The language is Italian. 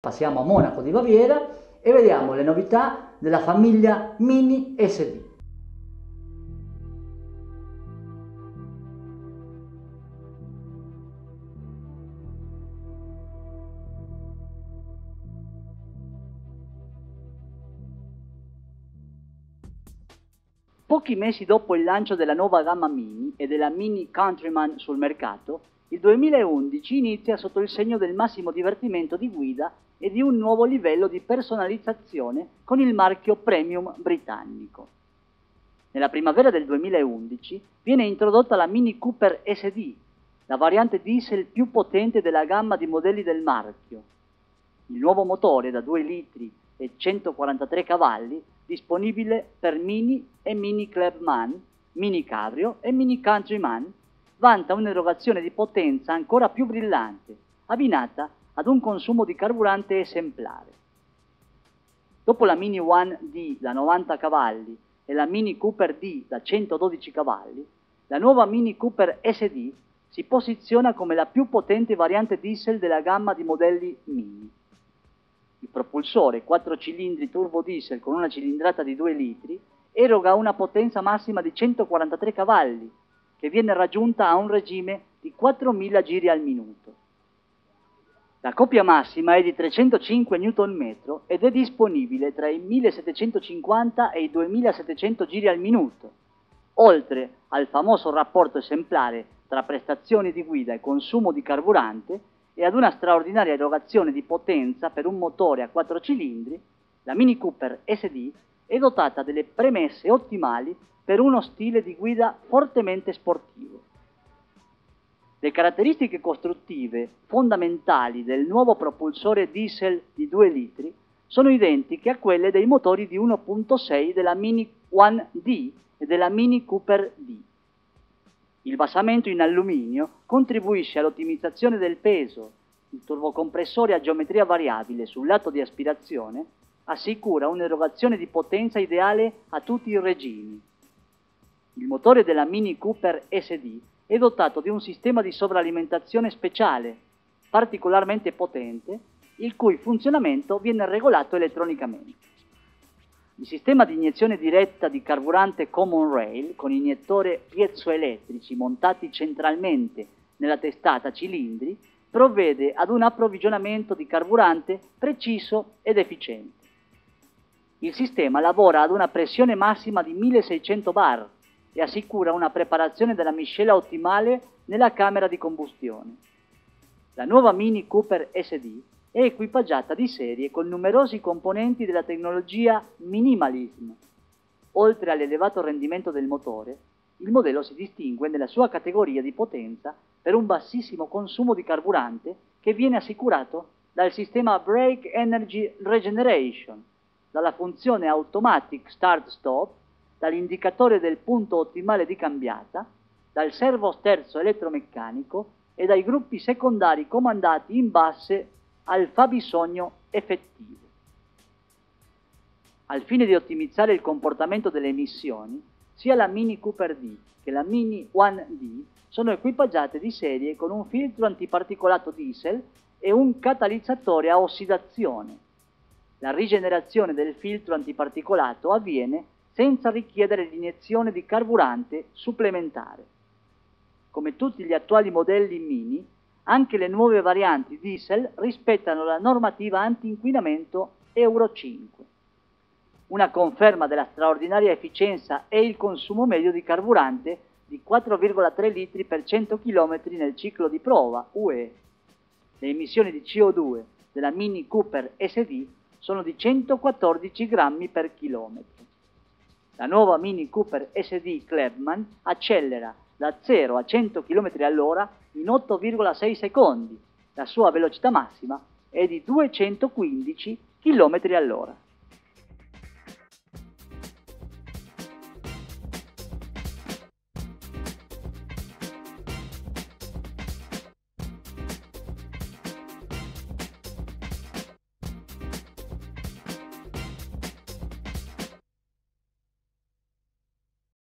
Passiamo a Monaco di Baviera e vediamo le novità della famiglia Mini SD. Pochi mesi dopo il lancio della nuova gamma Mini e della Mini Countryman sul mercato, il 2011 inizia sotto il segno del massimo divertimento di guida e di un nuovo livello di personalizzazione con il marchio premium britannico. Nella primavera del 2011 viene introdotta la Mini Cooper SD, la variante diesel più potente della gamma di modelli del marchio. Il nuovo motore da 2 litri e 143 cavalli disponibile per Mini e Mini Clubman, Mini Cabrio e Mini Countryman, vanta un'erogazione di potenza ancora più brillante, abbinata ad un consumo di carburante esemplare. Dopo la Mini One D da 90 cavalli e la Mini Cooper D da 112 cavalli, la nuova Mini Cooper SD si posiziona come la più potente variante diesel della gamma di modelli Mini. Il propulsore 4 cilindri turbo diesel con una cilindrata di 2 litri eroga una potenza massima di 143 cavalli, che viene raggiunta a un regime di 4.000 giri al minuto. La coppia massima è di 305 Nm ed è disponibile tra i 1750 e i 2700 giri al minuto, oltre al famoso rapporto esemplare tra prestazioni di guida e consumo di carburante e ad una straordinaria erogazione di potenza per un motore a 4 cilindri, la Mini Cooper SD è dotata delle premesse ottimali per uno stile di guida fortemente sportivo. Le caratteristiche costruttive fondamentali del nuovo propulsore diesel di 2 litri sono identiche a quelle dei motori di 1.6 della Mini One D e della Mini Cooper D. Il basamento in alluminio contribuisce all'ottimizzazione del peso. Il turbocompressore a geometria variabile sul lato di aspirazione assicura un'erogazione di potenza ideale a tutti i regimi. Il motore della Mini Cooper SD è dotato di un sistema di sovralimentazione speciale, particolarmente potente, il cui funzionamento viene regolato elettronicamente. Il sistema di iniezione diretta di carburante Common Rail con iniettore piezoelettrici montati centralmente nella testata cilindri provvede ad un approvvigionamento di carburante preciso ed efficiente. Il sistema lavora ad una pressione massima di 1600 bar e assicura una preparazione della miscela ottimale nella camera di combustione. La nuova Mini Cooper SD è equipaggiata di serie con numerosi componenti della tecnologia minimalism. Oltre all'elevato rendimento del motore, il modello si distingue nella sua categoria di potenza per un bassissimo consumo di carburante che viene assicurato dal sistema Brake Energy Regeneration, dalla funzione Automatic Start Stop dall'indicatore del punto ottimale di cambiata, dal servo sterzo elettromeccanico e dai gruppi secondari comandati in base al fabbisogno effettivo. Al fine di ottimizzare il comportamento delle emissioni, sia la Mini Cooper D che la Mini One D sono equipaggiate di serie con un filtro antiparticolato diesel e un catalizzatore a ossidazione. La rigenerazione del filtro antiparticolato avviene senza richiedere l'iniezione di carburante supplementare. Come tutti gli attuali modelli Mini, anche le nuove varianti diesel rispettano la normativa anti-inquinamento Euro 5. Una conferma della straordinaria efficienza e il consumo medio di carburante di 4,3 litri per 100 km nel ciclo di prova UE. Le emissioni di CO2 della Mini Cooper SD sono di 114 grammi per chilometro. La nuova Mini Cooper SD Clubman accelera da 0 a 100 km all'ora in 8,6 secondi. La sua velocità massima è di 215 km all'ora.